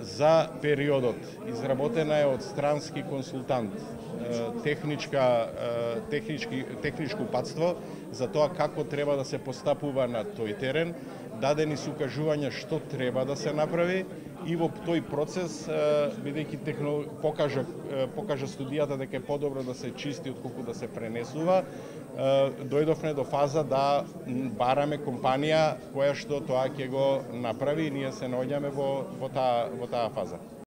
За периодот. Изработена е од странски консултант. Техничка технички техничко патство за тоа како треба да се постапува на тој терен, дадени се укажувања што треба да се направи и во тој процес бидејќи техно покажа покажа студијата дека е подобро да се чисти отколку да се пренесува, дојдовме до фаза да бараме компанија која што тоа ќе го направи и ние се наоѓаме во во таа во таа фаза.